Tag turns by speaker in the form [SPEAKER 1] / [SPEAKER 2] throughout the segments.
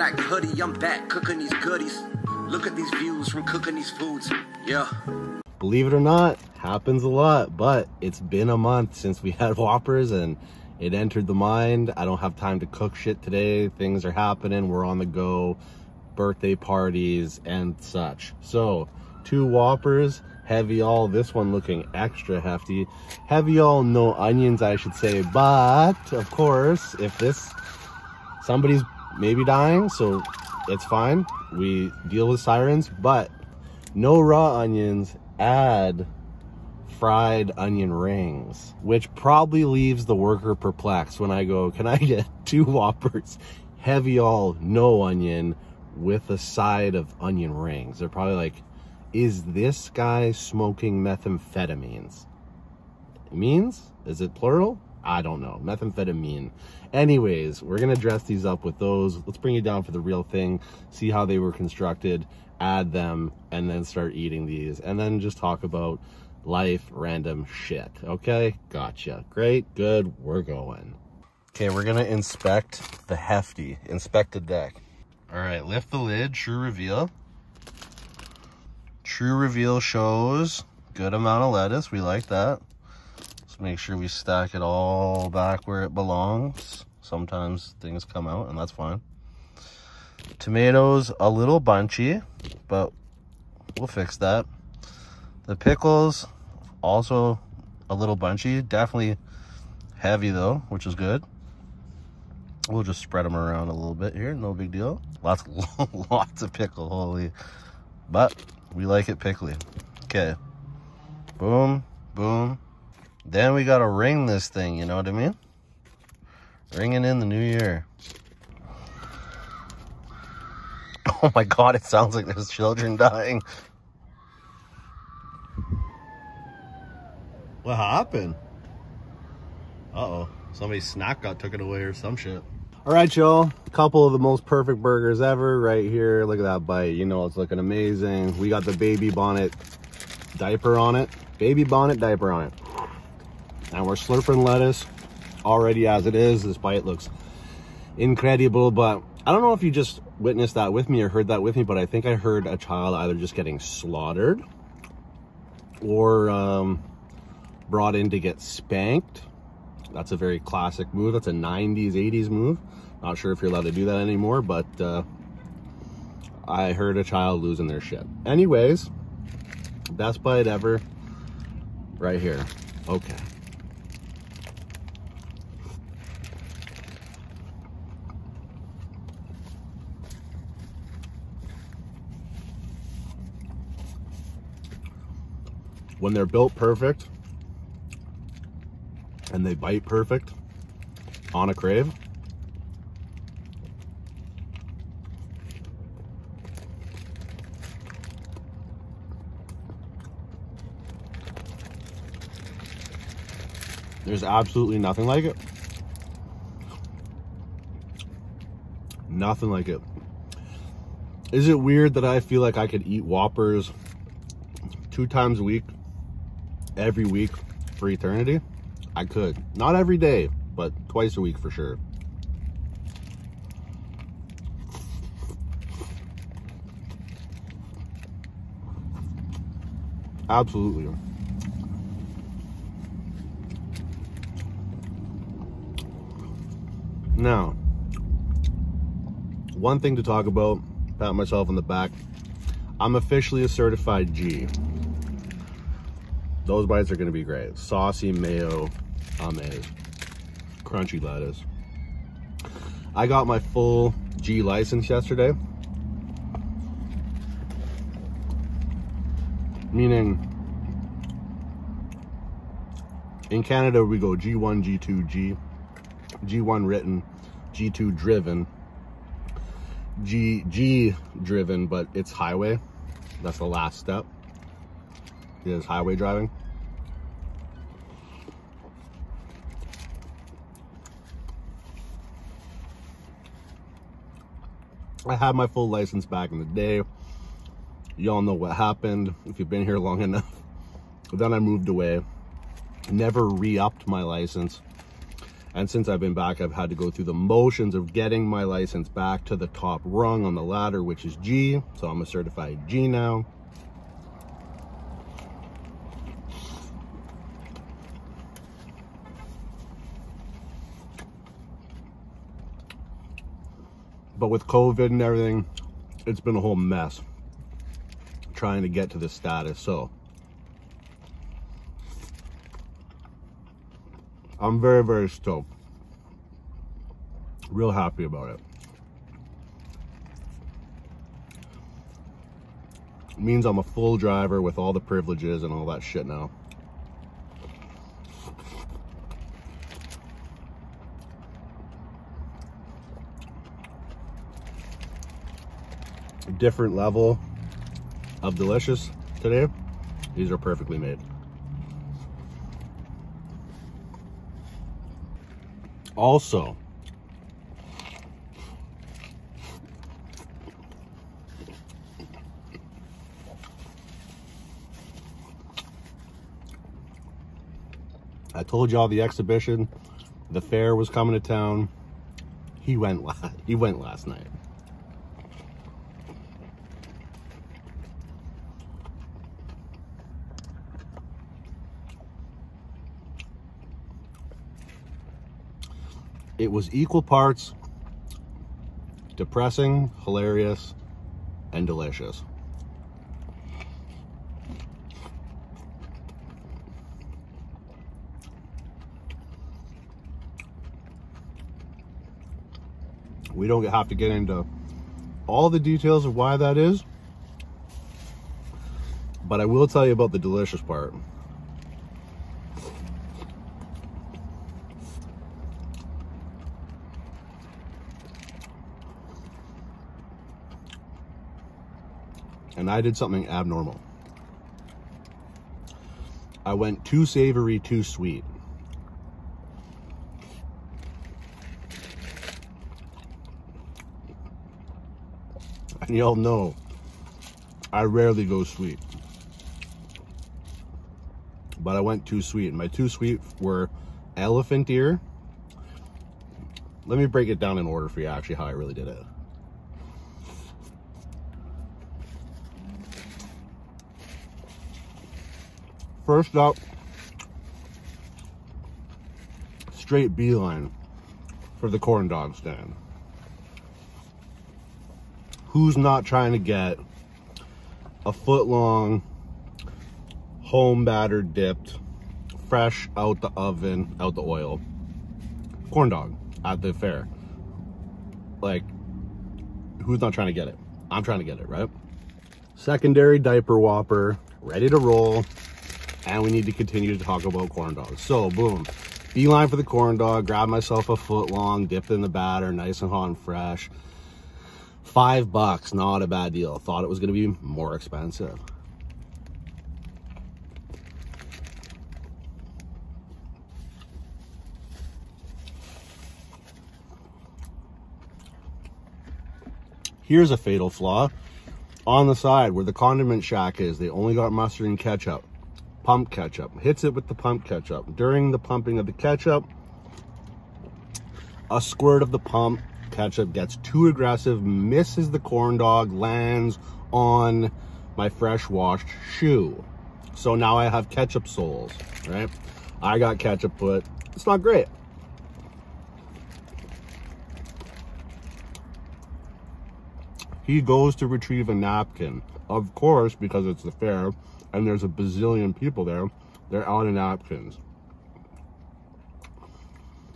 [SPEAKER 1] black hoodie. I'm back cooking these goodies. Look at these views from cooking these foods. Yeah.
[SPEAKER 2] Believe it or not, happens a lot, but it's been a month since we had Whoppers and it entered the mind. I don't have time to cook shit today. Things are happening. We're on the go. Birthday parties and such. So, two Whoppers heavy all this one looking extra hefty heavy all no onions i should say but of course if this somebody's maybe dying so it's fine we deal with sirens but no raw onions add fried onion rings which probably leaves the worker perplexed when i go can i get two whoppers heavy all no onion with a side of onion rings they're probably like is this guy smoking methamphetamines? Means? Is it plural? I don't know. Methamphetamine. Anyways, we're going to dress these up with those. Let's bring it down for the real thing, see how they were constructed, add them, and then start eating these. And then just talk about life, random shit. Okay? Gotcha. Great. Good. We're going. Okay, we're going to inspect the hefty. Inspect the deck. All right, lift the lid, true reveal. True reveal shows good amount of lettuce. We like that. Make sure we stack it all back where it belongs. Sometimes things come out and that's fine. Tomatoes a little bunchy, but we'll fix that. The pickles also a little bunchy. Definitely heavy though, which is good. We'll just spread them around a little bit here. No big deal. Lots, lots of pickle, holy. But we like it pickly. Okay. Boom, boom. Then we gotta ring this thing, you know what I mean? Ringing in the new year. Oh my god, it sounds like there's children dying. What happened? Uh-oh. Somebody's snack got taken away or some shit. All right, y'all. Couple of the most perfect burgers ever right here. Look at that bite. You know it's looking amazing. We got the baby bonnet diaper on it. Baby bonnet diaper on it. And we're slurping lettuce already as it is. This bite looks incredible, but I don't know if you just witnessed that with me or heard that with me, but I think I heard a child either just getting slaughtered or um, brought in to get spanked. That's a very classic move. That's a 90s, 80s move. Not sure if you're allowed to do that anymore, but uh, I heard a child losing their shit. Anyways, best bite ever right here. Okay. When they're built perfect and they bite perfect on a crave, There's absolutely nothing like it. Nothing like it. Is it weird that I feel like I could eat Whoppers two times a week, every week for eternity? I could. Not every day, but twice a week for sure. Absolutely. Now, one thing to talk about, pat myself on the back. I'm officially a certified G. Those bites are gonna be great. Saucy mayo, um, amaze, crunchy lettuce. I got my full G license yesterday. Meaning, in Canada, we go G1, G2, G. G1 written, G2 driven, G, G driven, but it's highway. That's the last step. Is highway driving. I had my full license back in the day. Y'all know what happened if you've been here long enough. Then I moved away. Never re-upped my license And since I've been back, I've had to go through the motions of getting my license back to the top rung on the ladder, which is G. So I'm a certified G now. But with COVID and everything, it's been a whole mess trying to get to this status. So I'm very, very stoked. Real happy about it. it. Means I'm a full driver with all the privileges and all that shit now. Different level of delicious today. These are perfectly made. Also, I told y'all the exhibition, the fair was coming to town. He went he went last night. It was equal parts depressing, hilarious, and delicious. We don't have to get into all the details of why that is, but I will tell you about the delicious part. And I did something abnormal. I went two savory, two sweet. And y'all know I rarely go sweet. But I went two sweet. My two sweet were elephant ear. Let me break it down in order for you actually how I really did it. First up, straight beeline for the corn dog stand. Who's not trying to get a foot long, home battered dipped, fresh out the oven, out the oil, corn dog at the fair? Like, who's not trying to get it? I'm trying to get it, right? Secondary diaper whopper, ready to roll and we need to continue to talk about corn dogs. So, boom, beeline for the corn dog, grab myself a foot long, dipped in the batter, nice and hot and fresh. Five bucks, not a bad deal. Thought it was gonna be more expensive. Here's a fatal flaw. On the side where the condiment shack is, they only got mustard and ketchup pump ketchup. Hits it with the pump ketchup. During the pumping of the ketchup, a squirt of the pump ketchup gets too aggressive, misses the corn dog, lands on my fresh washed shoe. So now I have ketchup soles, right? I got ketchup put. It's not great. He goes to retrieve a napkin. Of course, because it's the fair, and there's a bazillion people there, they're out of napkins.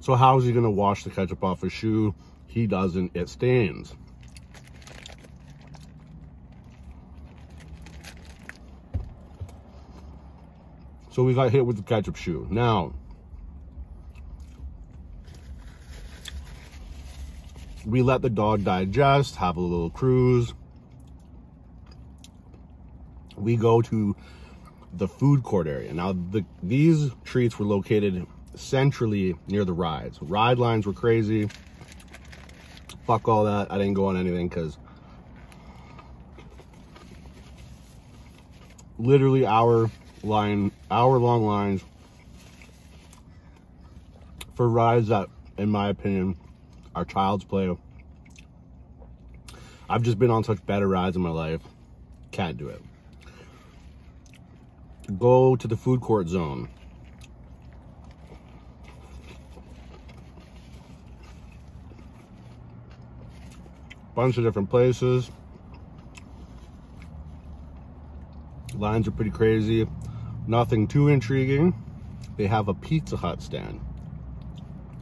[SPEAKER 2] So how is he going to wash the ketchup off his shoe? He doesn't, it stains. So we got hit with the ketchup shoe. Now, we let the dog digest, have a little cruise, we go to the food court area. Now, the, these treats were located centrally near the rides. Ride lines were crazy. Fuck all that. I didn't go on anything because literally hour line, hour long lines for rides that, in my opinion, are child's play. I've just been on such better rides in my life. Can't do it. Go to the food court zone. Bunch of different places. Lines are pretty crazy. Nothing too intriguing. They have a Pizza Hut stand.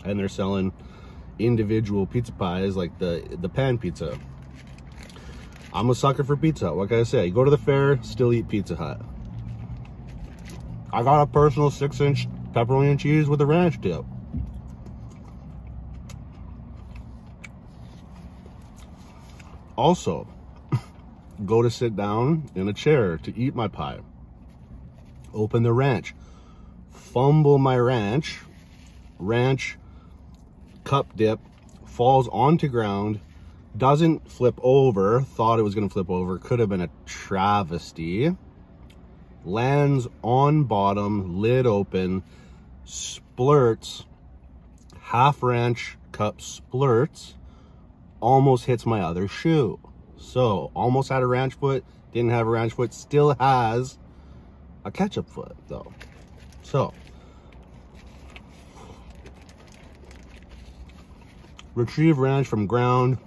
[SPEAKER 2] And they're selling individual pizza pies like the the pan pizza. I'm a sucker for Pizza. What can I say? You go to the fair, still eat Pizza Hut. I got a personal six inch pepperoni and cheese with a ranch dip. Also, go to sit down in a chair to eat my pie. Open the ranch. Fumble my ranch. Ranch cup dip falls onto ground doesn't flip over thought it was going to flip over could have been a travesty lands on bottom lid open splurts half ranch cup splurts almost hits my other shoe. So almost had a ranch foot didn't have a ranch foot still has a ketchup foot though. So retrieve ranch from ground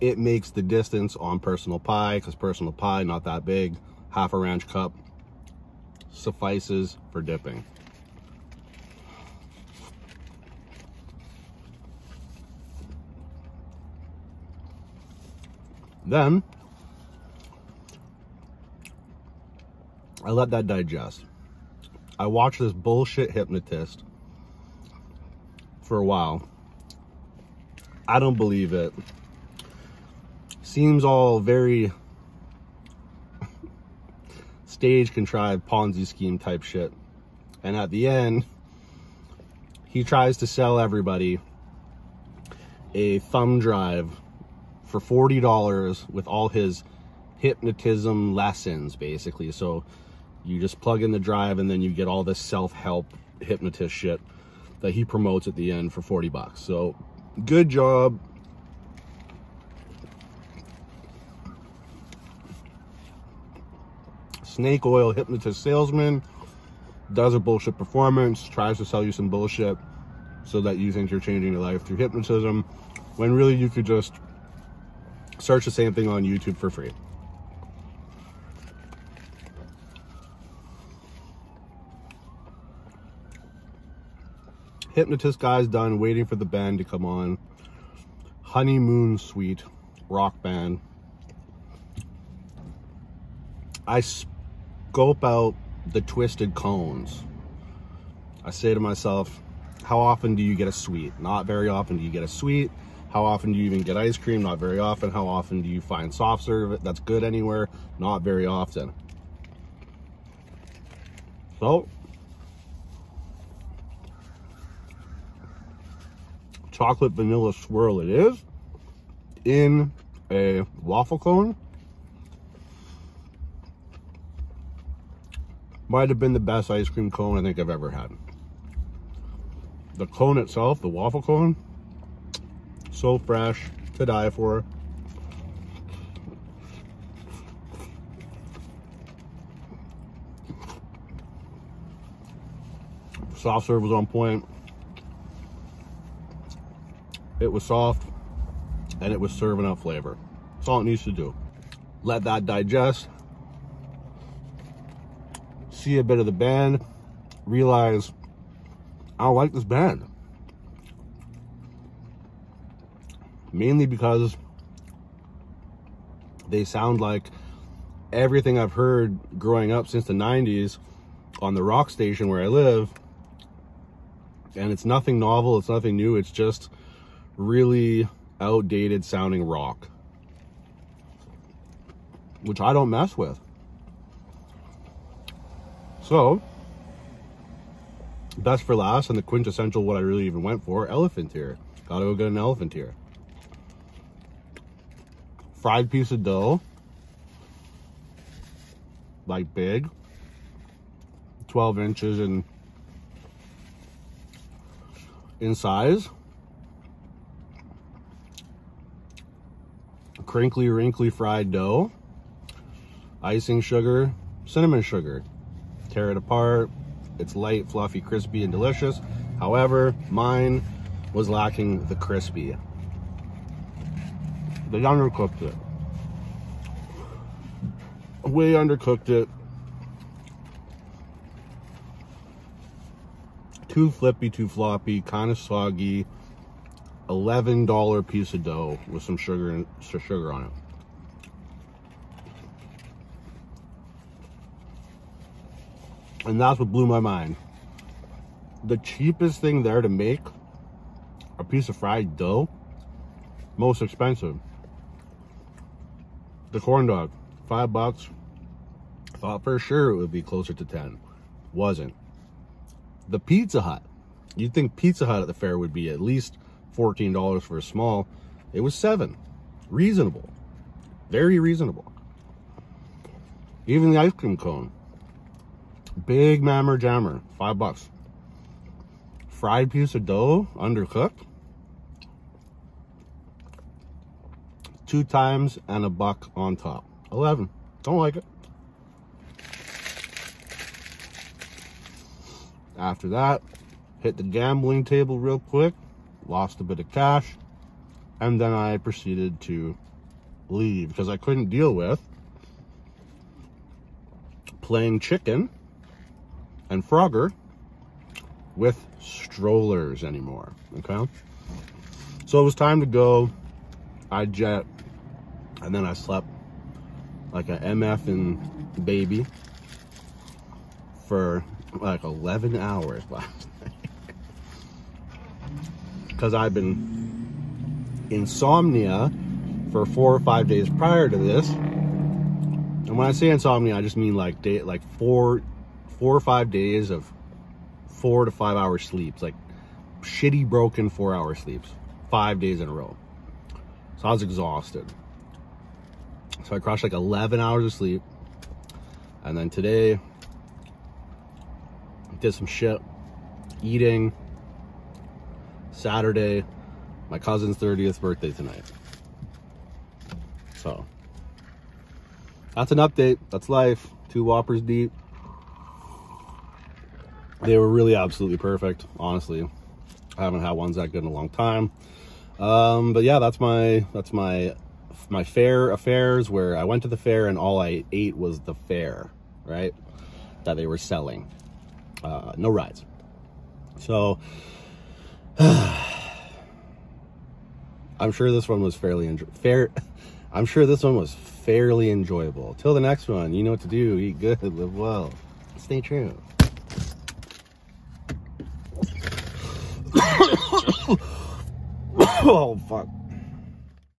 [SPEAKER 2] it makes the distance on personal pie because personal pie not that big half a ranch cup suffices for dipping then I let that digest. I watched this bullshit hypnotist for a while. I don't believe it. Seems all very stage contrived Ponzi scheme type shit. And at the end, he tries to sell everybody a thumb drive for $40 with all his hypnotism lessons, basically. So you just plug in the drive and then you get all this self-help hypnotist shit that he promotes at the end for 40 bucks. So good job. Snake oil hypnotist salesman does a bullshit performance, tries to sell you some bullshit so that you think you're changing your life through hypnotism when really you could just search the same thing on YouTube for free. Hypnotist guy's done, waiting for the band to come on. Honeymoon Suite, rock band. I scope out the twisted cones. I say to myself, how often do you get a sweet? Not very often do you get a sweet. How often do you even get ice cream? Not very often. How often do you find soft serve that's good anywhere? Not very often. So, chocolate vanilla swirl it is in a waffle cone. Might have been the best ice cream cone I think I've ever had. The cone itself, the waffle cone, so fresh to die for. Soft serve was on point. It was soft and it was serving up flavor. That's all it needs to do. Let that digest. See a bit of the band. Realize I don't like this band. Mainly because they sound like everything I've heard growing up since the 90s on the rock station where I live. And it's nothing novel, it's nothing new, it's just really outdated sounding rock. Which I don't mess with. So, best for last and the quintessential what I really even went for, elephant ear. Gotta go get an elephant ear. Fried piece of dough. Like big. 12 inches in in size. Crinkly, wrinkly fried dough. Icing sugar, cinnamon sugar. Tear it apart. It's light, fluffy, crispy, and delicious. However, mine was lacking the crispy. They undercooked it. Way undercooked it. Too flippy, too floppy, kind of soggy. $11 piece of dough with some sugar and sugar on it. And that's what blew my mind. The cheapest thing there to make a piece of fried dough, most expensive. The corn dog, five bucks. Thought for sure it would be closer to 10. Wasn't. The Pizza Hut. You'd think Pizza Hut at the fair would be at least $14 for a small. It was seven. Reasonable. Very reasonable. Even the ice cream cone. Big Mammer Jammer, five bucks. Fried piece of dough, undercooked. Two times and a buck on top. 11. Don't like it. After that, hit the gambling table real quick, lost a bit of cash, and then I proceeded to leave because I couldn't deal with playing chicken and Frogger with strollers anymore. Okay. So it was time to go. I jet and then I slept like a MF and baby for like 11 hours last night. Because I've been insomnia for four or five days prior to this. And when I say insomnia, I just mean like day, like four, four or five days of four to five hour sleeps, like shitty broken four hour sleeps, five days in a row. So I was exhausted. So I crushed like 11 hours of sleep. And then today, did some shit, eating. Saturday, my cousin's 30th birthday tonight. So, that's an update. That's life. Two Whoppers deep. They were really absolutely perfect, honestly. I haven't had ones that good in a long time. Um, but yeah, that's my that's my my fair affairs where I went to the fair and all I ate was the fair, right? That they were selling. Uh, no rides. So I'm sure this one was fairly fair. I'm sure this one was fairly enjoyable. Till the next one, you know what to do. Eat good, live well, stay true. oh fuck.